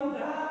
God.